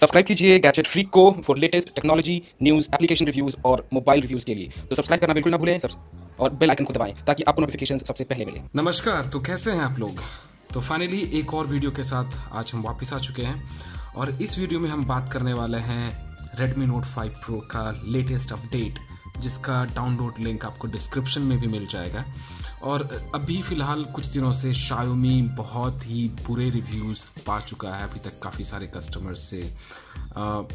Subscribe कीजिए gadget freak को for latest technology news application reviews और मोबाइल रिव्यूज़ के लिए। तो सब्सक्राइब करना बिल्कुल ना भूलें और बेल आइकन को दबाएँ, ताकि आपको नोटिफिकेशन सबसे पहले मिले। नमस्कार तो कैसे हैं आप लोग? तो फाइनली एक और वीडियो के साथ आज हम वापस आ चुके हैं और इस वीडियो में हम बात करने वाले हैं Redmi Note 5 Pro का लेटेस्ट अपडेट जिसका डाउनलोड लिंक आपको डिस्क्रिप्शन में भी मिल जाएगा। और अभी फ़िलहाल कुछ दिनों से Xiaomi बहुत ही बुरे रिव्यूज़ पा चुका है। अभी तक काफ़ी सारे कस्टमर्स से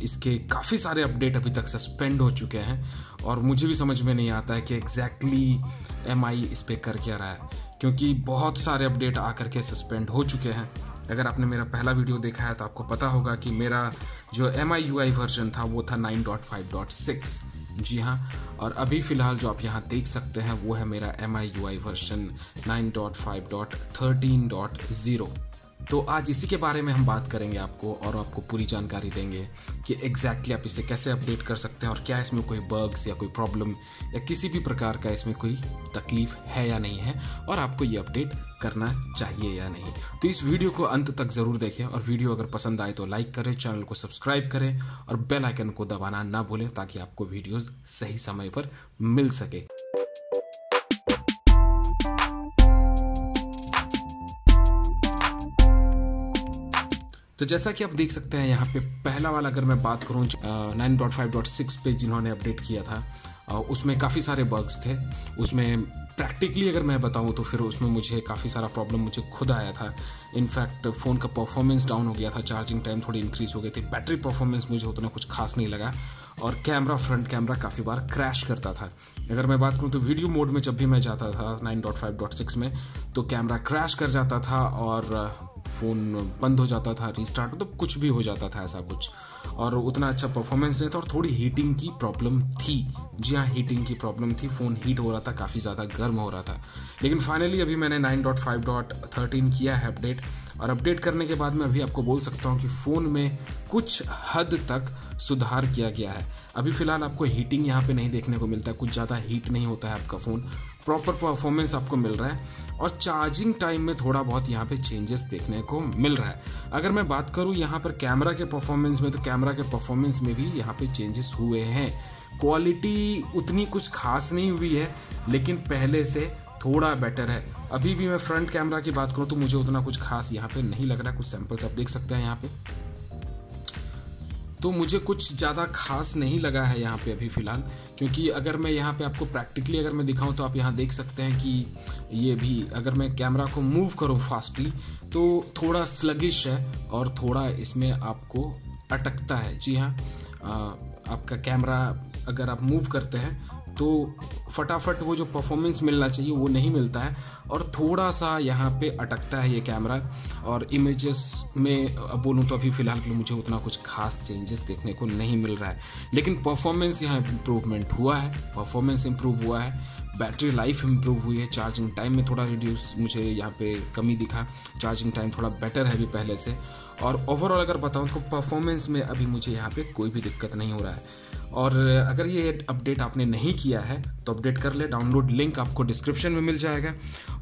इसके काफ़ी सारे अपडेट अभी तक सस्पेंड हो चुके हैं। और मुझे भी समझ में नहीं आता है कि एग्जैक्टली एम आई इस पर कर क्या रहा है। क्योंकि बहुत सारे अपडेट आकर के सस्पेंड हो चुके हैं। अगर आपने मेरा पहला वीडियो देखा है तो आपको पता होगा कि मेरा जो M I U I version था वो था 9.5.6 जी हाँ और अभी फ़िलहाल जो आप यहाँ देख सकते हैं, वो है मेरा M I U I version nine dot five dot thirteen dot 9.5.13.0 तो आज इसी के बारे में हम बात करेंगे आपको और आपको पूरी जानकारी देंगे कि एग्जैक्टली आप इसे कैसे अपडेट कर सकते हैं और क्या इसमें कोई बग्स या कोई प्रॉब्लम या किसी भी प्रकार का इसमें कोई तकलीफ़ है या नहीं है और आपको ये अपडेट करना चाहिए या नहीं। तो इस वीडियो को अंत तक ज़रूर देखें और वीडियो अगर पसंद आए तो लाइक करें चैनल को सब्सक्राइब करें और बेल आइकन को दबाना ना भूलें ताकि आपको वीडियोज़ सही समय पर मिल सके। तो जैसा कि आप देख सकते हैं यहाँ पे पहला वाला अगर मैं बात करूँ nine dot five dot six पे जिन्होंने अपडेट किया था उसमें काफ़ी सारे बग्स थे। उसमें प्रैक्टिकली अगर मैं बताऊँ तो फिर उसमें मुझे काफ़ी सारा प्रॉब्लम मुझे खुद आया था। इनफैक्ट फ़ोन का परफॉर्मेंस डाउन हो गया था चार्जिंग टाइम थोड़ी इंक्रीज हो गई थी। बैटरी परफॉर्मेंस मुझे उतना कुछ खास नहीं लगा। और कैमरा फ्रंट कैमरा काफ़ी बार क्रैश करता था। अगर मैं बात करूँ तो वीडियो मोड में जब भी मैं जाता था 9.5.6 में तो कैमरा क्रैश कर जाता था और फ़ोन बंद हो जाता था रिस्टार्ट रीस्टार्ट तो कुछ भी हो जाता था ऐसा कुछ। और उतना अच्छा परफॉर्मेंस नहीं था और थोड़ी हीटिंग की प्रॉब्लम थी। जी हाँ हीटिंग की प्रॉब्लम थी फ़ोन हीट हो रहा था, काफ़ी ज़्यादा गर्म हो रहा था। लेकिन फाइनली अभी मैंने 9.5.13 किया है अपडेट और अपडेट करने के बाद मैं अभी आपको बोल सकता हूँ कि फ़ोन में कुछ हद तक सुधार किया गया है। अभी फ़िलहाल आपको हीटिंग यहाँ पे नहीं देखने को मिलता है कुछ ज़्यादा हीट नहीं होता है आपका फ़ोन प्रॉपर परफॉर्मेंस आपको मिल रहा है और चार्जिंग टाइम में थोड़ा बहुत यहाँ पे चेंजेस देखने को मिल रहा है। अगर मैं बात करूँ यहाँ पर कैमरा के परफॉर्मेंस में तो कैमरा के परफॉर्मेंस में भी यहाँ पे चेंजेस हुए हैं। क्वालिटी उतनी कुछ खास नहीं हुई है, लेकिन पहले से थोड़ा बेटर है। अभी भी मैं फ्रंट कैमरा की बात करूँ तो मुझे उतना कुछ खास यहाँ पे नहीं लग रहा कुछ सैंपल्स आप देख सकते हैं यहाँ पे। तो मुझे कुछ ज़्यादा खास नहीं लगा है यहाँ पे अभी फ़िलहाल, क्योंकि अगर मैं यहाँ पे आपको प्रैक्टिकली अगर मैं दिखाऊँ तो आप यहाँ देख सकते हैं कि ये भी, अगर मैं कैमरा को मूव करूँ फास्टली तो थोड़ा स्लगिश है और थोड़ा इसमें आपको अटकता है। जी हाँ आपका कैमरा अगर आप मूव करते हैं तो फटाफट वो जो परफॉर्मेंस मिलना चाहिए, वो नहीं मिलता है। और थोड़ा सा यहाँ पे अटकता है ये कैमरा और इमेजेस में, अब बोलूँ तो अभी फ़िलहाल के लिए मुझे उतना कुछ खास चेंजेस देखने को नहीं मिल रहा है। लेकिन परफॉर्मेंस यहाँ इम्प्रूवमेंट हुआ है परफॉर्मेंस इम्प्रूव हुआ है बैटरी लाइफ इम्प्रूव हुई है। चार्जिंग टाइम में थोड़ा रिड्यूस मुझे यहाँ पे कमी दिखा। चार्जिंग टाइम थोड़ा बेटर है अभी पहले से। और ओवरऑल अगर बताऊँ तो परफॉर्मेंस में अभी मुझे यहाँ पे कोई भी दिक्कत नहीं हो रहा है। और अगर ये अपडेट आपने नहीं किया है तो अपडेट कर ले डाउनलोड लिंक आपको डिस्क्रिप्शन में मिल जाएगा।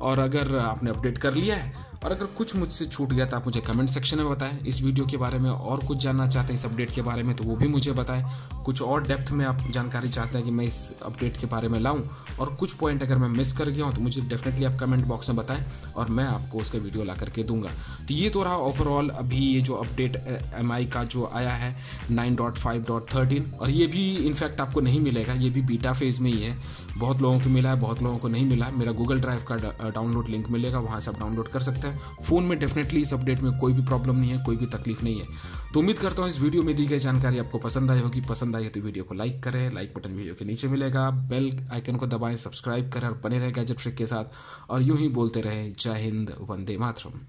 और अगर आपने अपडेट कर लिया है और अगर कुछ मुझसे छूट गया तो आप मुझे कमेंट सेक्शन में बताएँ। इस वीडियो के बारे में और कुछ जानना चाहते हैं, इस अपडेट के बारे में तो वो भी मुझे बताएँ। कुछ और डेप्थ में आप जानकारी चाहते हैं कि मैं इस अपडेट के बारे में लाऊं और कुछ पॉइंट अगर मैं मिस कर गया हूँ तो मुझे डेफिनेटली आप कमेंट बॉक्स में बताएँ और मैं आपको उसका वीडियो ला करके दूँगा। तो ये तो रहा ओवरऑल अभी ये जो अपडेट एमआई का जो आया है 9.5.13 और ये भी इनफैक्ट आपको नहीं मिलेगा, ये भी बीटा फ़ेज़ में ही है। बहुत लोगों को मिला है, बहुत लोगों को नहीं मिला मेरा गूगल ड्राइव का डाउनलोड लिंक मिलेगा, वहाँ से आप डाउनलोड कर सकते हैं। फ़ोन में डेफिनेटली इस अपडेट में कोई भी प्रॉब्लम नहीं है, कोई भी तकलीफ़ नहीं है। तो उम्मीद करता हूँ इस वीडियो में दी गई जानकारी आपको पसंद आई होगी। पसंद आई है तो वीडियो को लाइक करें लाइक बटन वीडियो के नीचे मिलेगा। बेल आइकन को दबाएँ सब्सक्राइब करें और बने रहें गैजेट ट्रिक के साथ। और यूँ ही बोलते रहें, जय हिंद, वंदे मातरम।